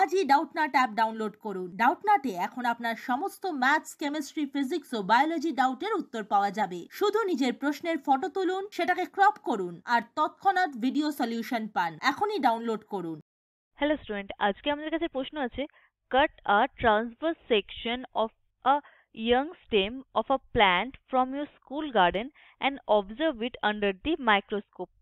আজই Doubtnut app download করুন। ডাউটনাটে এখন আপনার সমস্ত ম্যাথস কেমিস্ট্রি ফিজিক্স ও বায়োলজি ডাউটের উত্তর পাওয়া যাবে। শুধু নিজের প্রশ্নের ফটো তুলুন, সেটাকে ক্রপ করুন আর তৎক্ষণাৎ ভিডিও সলিউশন পান। এখনই ডাউনলোড করুন। হ্যালো স্টুডেন্ট আজকে আমাদের কাছে প্রশ্ন আছে cut a transverse section of a young stem of a plant from your school garden and observe it under the microscope.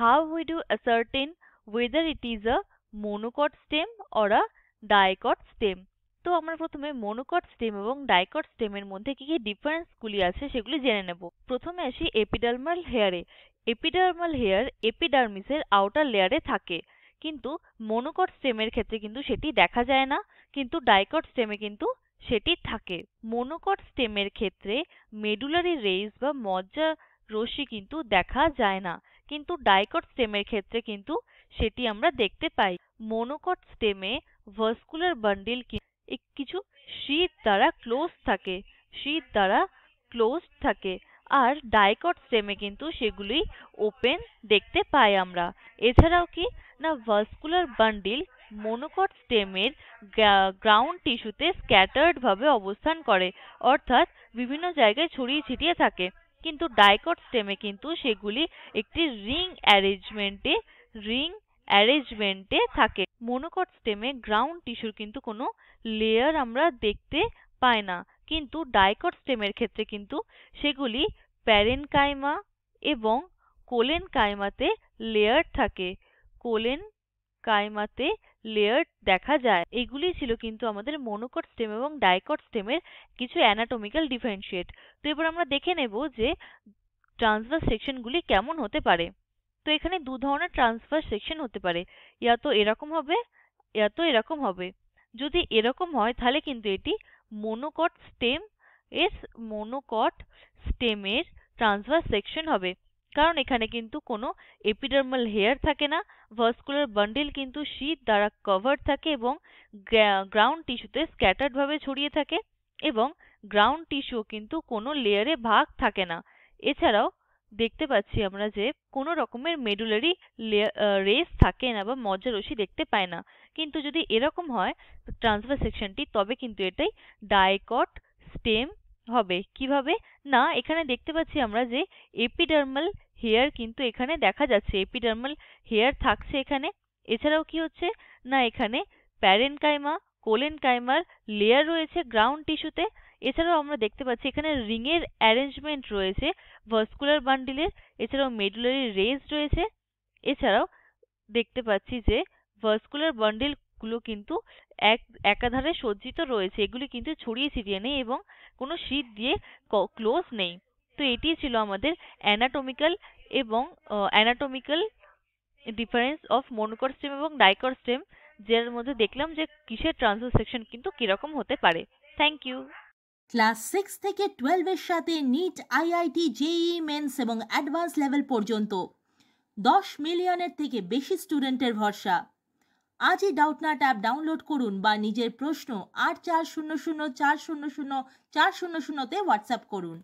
How would you ascertain whether it is a monocot stem or a dicot stem? তো আমরা প্রথমে monocot stem এবং dicot স্টেমের মধ্যে কি কি ডিফারেন্সগুলি আছে সেগুলি জেনে নেব। প্রথমে আসি এপিডার্মাল হেয়ারে এপিডার্মাল হেয়ার এপিডার্মিসের আউটার লেয়ারে থাকে। কিন্তু মনোকট স্টেমের ক্ষেত্রে কিন্তু সেটি দেখা যায় না, কিন্তু ডাইকট স্টেমে কিন্তু সেটি থাকে। মনোকট স্টেমের ক্ষেত্রে মেডুলারি রেইজ বা মজ্জা রশ্মি কিন্তু দেখা যায় না। কিন্তু ডাইকট স্টেমের ক্ষেত্রে কিন্তু সেটি আমরা দেখতে পাই। মনোকট স্টেমে ভাস্কুলার বান্ডিল কিছু শীত দ্বারা ক্লোজ থাকে শীত দ্বারা ক্লোজ থাকে, আর ডাইকট স্টেমে কিন্তু সেগুলি ওপেন দেখতে পাই আমরা। এছাড়াও কি, না ভাস্কুলার বান্ডিল মনোকট স্টেমের গ্রাউন্ড টিস্যুতে স্ক্যাটার্ড ভাবে অবস্থান করে, অর্থাৎ বিভিন্ন জায়গায় ছড়িয়ে ছিটিয়ে থাকে। কিন্তু ডাইকট স্টেমে কিন্তু সেগুলি একটি রিং অ্যারেঞ্জমেন্টে রিং অ্যারেঞ্জমেন্টে থাকে। মনোকট স্টেমে গ্রাউন্ড টিস্যুর কিন্তু কোনো লেয়ার আমরা দেখতে পাই না। কিন্তু ডাইকট স্টেমের ক্ষেত্রে কিন্তু সেগুলি প্যারেনকাইমা এবং কোলেন কাইমাতে লেয়ার থাকে। কোলেন কাইমাতে লেয়ার দেখা যায়। এগুলি ছিল কিন্তু আমাদের মনোকট স্টেম এবং ডাইকট স্টেমের কিছু অ্যানাটমিক্যাল ডিফারেন্সিয়েট তো এবার আমরা দেখে নেব যে ট্রান্সভার্স সেকশনগুলি কেমন হতে পারে। তো এখানে দু ধরনের ট্রান্সভার্স সেকশন হতে পারে। ইয়া তো এরকম হবে, ইয়া তো এরকম হবে। যদি এরকম হয়, তাহলে কিন্তু এটি মনোকট স্টেম এর মনোকট স্টেমের ট্রান্সভার্স সেকশন হবে। কারণ এখানে কিন্তু কোনো এপিডার্মাল হেয়ার থাকে না ভাস্কুলার বান্ডিল কিন্তু শীত দ্বারা কভার থাকে এবং গ্রাউন্ড টিস্যুতে স্ক্যাটার্ড ভাবে ছড়িয়ে থাকে এবং গ্রাউন্ড টিস্যু কিন্তু কোনো লেয়ারে ভাগ থাকে না। এছাড়াও দেখতে পাচ্ছি আমরা যে কোনো রকমের মেডুলারি রেস থাকে না বা মজ্জারশি দেখতে পায় না। কিন্তু যদি এরকম হয় ট্রান্সফার সেকশনটি তবে কিন্তু এটাই ডাইকট স্টেম হবে। কীভাবে? না, এখানে দেখতে পাচ্ছি আমরা যে এপিডার্মাল হেয়ার কিন্তু এখানে দেখা যাচ্ছে। এপিডার্মাল হেয়ার থাকছে এখানে। এছাড়াও কি হচ্ছে? না, এখানে প্যারেনকাইমা কোলেনকাইমার লেয়ার রয়েছে গ্রাউন্ড টিস্যুতে এছাড়াও আমরা দেখতে পাচ্ছি এখানে রিংয়ের অ্যারেঞ্জমেন্ট রয়েছে ভাস্কুলার বান্ডিলের এছাড়াও মেডুলারি রেজ রয়েছে, এছাড়াও দেখতে পাচ্ছি যে ভাস্কুলার বান্ডিলগুলো কিন্তু এক, একাধারে সজ্জিত রয়েছে, এগুলি কিন্তু ছড়িয়ে ছিটিয়ে নেই এবং কোনো শীত দিয়ে ক্লোজ নেই। তো এটি ছিল আমাদের অ্যানাটমিক্যাল এবং anatomical difference of monocot stem এবং ডাইকট স্টেম যার মধ্যে দেখলাম যে কিসের ট্রান্সফার সেকশন কিন্তু কীরকম হতে পারে। থ্যাংক ইউ ক্লাস সিক্স থেকে টুয়েলভের সাথে নিট আইআইটি জেই মেন্স এবং অ্যাডভান্স লেভেল পর্যন্ত। দশ মিলিয়নের থেকে বেশি স্টুডেন্টের ভরসা। আজই ডাউটনাট অ্যাপ ডাউনলোড করুন বা নিজের প্রশ্ন আট চার শূন্য শূন্য চার শূন্য শূন্য চার শূন্য শূন্যতে হোয়াটসঅ্যাপ করুন।